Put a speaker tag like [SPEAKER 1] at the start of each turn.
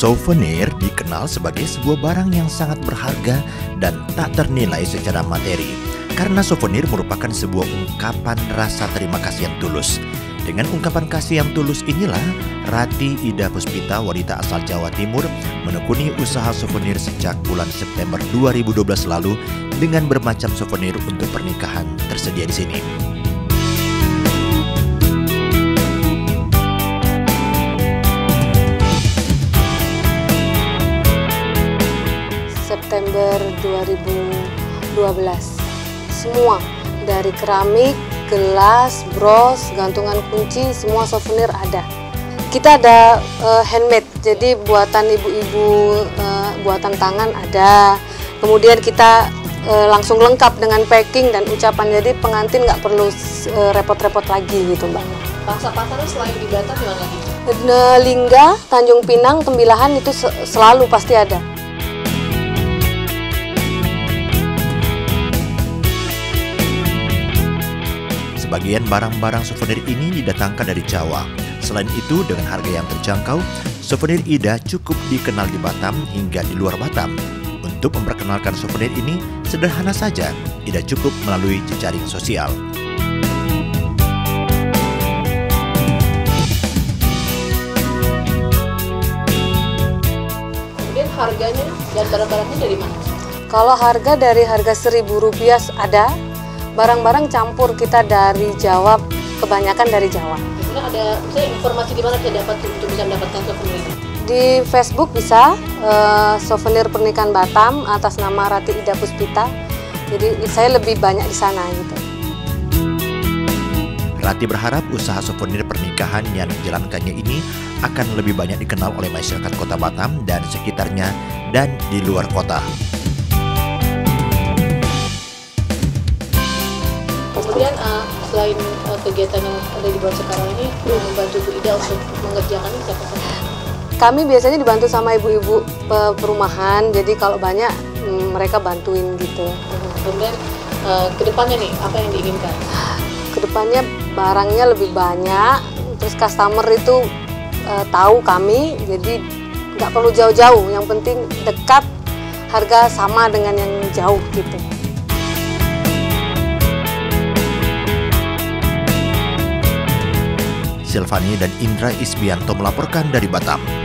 [SPEAKER 1] Souvenir dikenal sebagai sebuah barang yang sangat berharga dan tak ternilai secara materi karena souvenir merupakan sebuah ungkapan rasa terima kasih yang tulus. Dengan ungkapan kasih yang tulus inilah Rati Ida Puspita, wanita asal Jawa Timur, menekuni usaha souvenir sejak bulan September 2012 lalu dengan bermacam souvenir untuk pernikahan tersedia di sini.
[SPEAKER 2] September 2012 semua dari keramik, gelas, bros, gantungan kunci, semua souvenir ada. Kita ada uh, handmade, jadi buatan ibu-ibu, uh, buatan tangan ada. Kemudian kita uh, langsung lengkap dengan packing dan ucapan, jadi pengantin nggak perlu repot-repot uh, lagi gitu mbak.
[SPEAKER 3] Pasar-pasarnya selain di Batam di mana lagi?
[SPEAKER 2] Lingga, Tanjung Pinang, Tembilahan itu selalu pasti ada.
[SPEAKER 1] Sebagian barang-barang souvenir ini didatangkan dari Jawa. Selain itu, dengan harga yang terjangkau, souvenir Ida cukup dikenal di Batam hingga di luar Batam. Untuk memperkenalkan souvenir ini sederhana saja, Ida cukup melalui jejaring sosial.
[SPEAKER 3] Kemudian harganya dan barang-barangnya dari mana?
[SPEAKER 2] Kalau harga dari harga seribu rupiah ada, barang-barang campur kita dari Jawa, kebanyakan dari Jawa.
[SPEAKER 3] Kemudian ada saya informasi di mana saya dapat untuk bisa mendapatkan souvenir ini?
[SPEAKER 2] Di Facebook bisa uh, souvenir pernikahan Batam atas nama Rati Ida Puspita. Jadi saya lebih banyak di sana gitu.
[SPEAKER 1] Rati berharap usaha souvenir pernikahan yang dijalankannya ini akan lebih banyak dikenal oleh masyarakat kota Batam dan sekitarnya dan di luar kota.
[SPEAKER 3] Uh, selain uh, kegiatan yang ada di bawah sekarang ini membantu Bu Ida untuk mengerjakan siapa saja?
[SPEAKER 2] Kami biasanya dibantu sama ibu-ibu perumahan, jadi kalau banyak mm, mereka bantuin gitu.
[SPEAKER 3] Kemudian uh, ke depannya nih apa yang diinginkan?
[SPEAKER 2] Ke depannya barangnya lebih banyak, terus customer itu uh, tahu kami, jadi nggak perlu jauh-jauh, yang penting dekat, harga sama dengan yang jauh gitu.
[SPEAKER 1] Silvani dan Indra Isbianto melaporkan dari Batam.